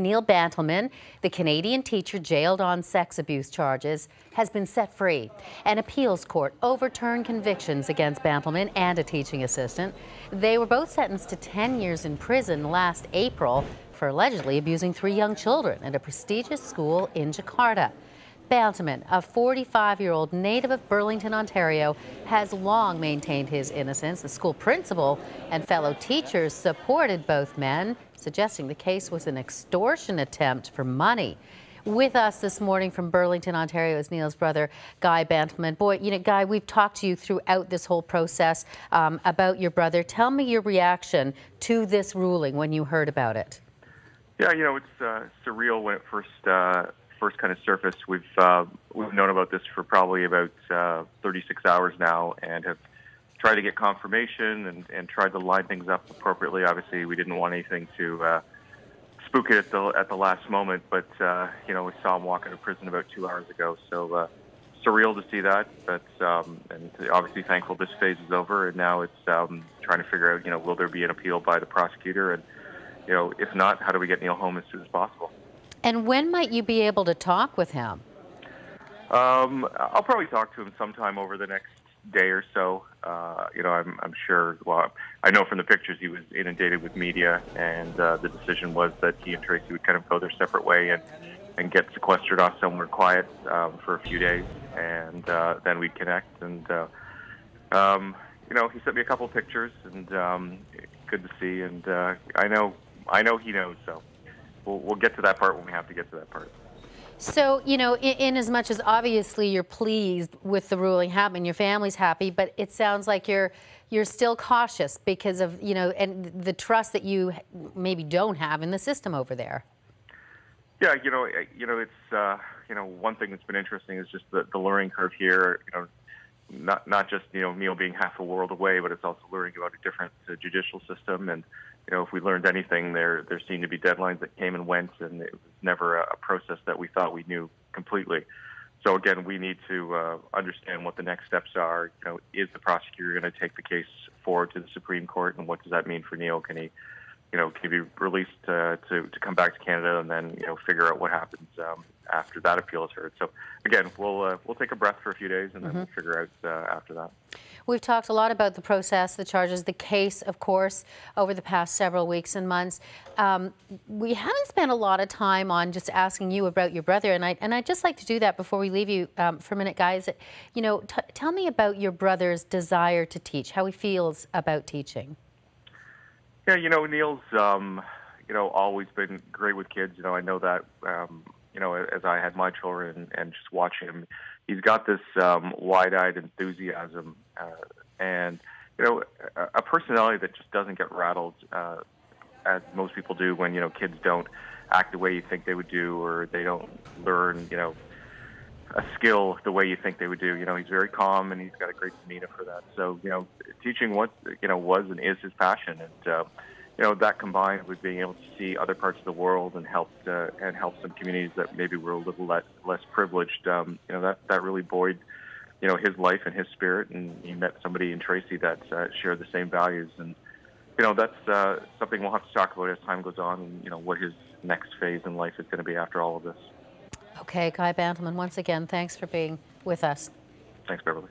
Neil Bantleman, the Canadian teacher jailed on sex abuse charges, has been set free. An appeals court overturned convictions against Bantleman and a teaching assistant. They were both sentenced to 10 years in prison last April for allegedly abusing three young children at a prestigious school in Jakarta. Bantleman, a 45 year old native of Burlington, Ontario, has long maintained his innocence. The school principal and fellow teachers supported both men, suggesting the case was an extortion attempt for money. With us this morning from Burlington, Ontario, is Neil's brother, Guy Bantleman. Boy, you know, Guy, we've talked to you throughout this whole process um, about your brother. Tell me your reaction to this ruling when you heard about it. Yeah, you know, it's uh, surreal when it first uh, first kind of surfaced. We've uh, we've known about this for probably about uh, 36 hours now, and have tried to get confirmation and, and tried to line things up appropriately. Obviously, we didn't want anything to uh, spook it at the at the last moment, but uh, you know, we saw him walk out of prison about two hours ago, so. Uh, surreal to see that, but um, and obviously thankful this phase is over, and now it's um, trying to figure out, you know, will there be an appeal by the prosecutor, and you know, if not, how do we get Neil home as soon as possible? And when might you be able to talk with him? Um, I'll probably talk to him sometime over the next day or so. Uh, you know, I'm, I'm sure. Well, I know from the pictures he was inundated with media, and uh, the decision was that he and Tracy would kind of go their separate way and and get sequestered off somewhere quiet um, for a few days, and uh, then we'd connect. And uh, um, you know, he sent me a couple pictures, and um, good to see. And uh, I know, I know he knows. So we'll, we'll get to that part when we have to get to that part. So, you know, in, in, as much as obviously you're pleased with the ruling happening, your family's happy, but it sounds like you're you're still cautious because of, you know, and the trust that you maybe don't have in the system over there. Yeah, you know, you know, it's uh, you know, one thing that's been interesting is just the, the learning curve here. You know, not not just you know Neil being half a world away, but it's also learning about a different uh, judicial system. And you know, if we learned anything, there there seemed to be deadlines that came and went, and it was never a, a process that we thought we knew completely. So again, we need to uh, understand what the next steps are. You know, is the prosecutor going to take the case forward to the Supreme Court, and what does that mean for Neil? Can he, you know, can be released uh, to to come back to Canada and then you know figure out what happens um, after that appeal is heard? So again, we'll uh, we'll take a breath for a few days and then mm-hmm. we'll figure out uh, after that. We've talked a lot about the process, the charges, the case, of course, over the past several weeks and months. Um, we haven't spent a lot of time on just asking you about your brother, and I and I'd just like to do that before we leave you um, for a minute, guys. You know, t- tell me about your brother's desire to teach, how he feels about teaching. Yeah, you know, Neil's, um, you know, always been great with kids. You know, I know that, um, you know, as I had my children and just watching him, he's got this um, wide-eyed enthusiasm, uh, and you know, a, a personality that just doesn't get rattled, uh, as most people do when you know kids don't act the way you think they would do, or they don't learn, you know, a skill the way you think they would do. You know, he's very calm and he's got a great demeanor for that. So, you know, teaching what you know was and is his passion, and uh, you know that combined with being able to see other parts of the world and help uh, and help some communities that maybe were a little less less privileged. Um, you know, that that really buoyed you know his life and his spirit, and he met somebody in Tracy that uh, shared the same values and. You know that's uh, something we'll have to talk about as time goes on, and you know what his next phase in life is going to be after all of this. Okay, Guy Bantleman, once again, thanks for being with us. Thanks, Beverly.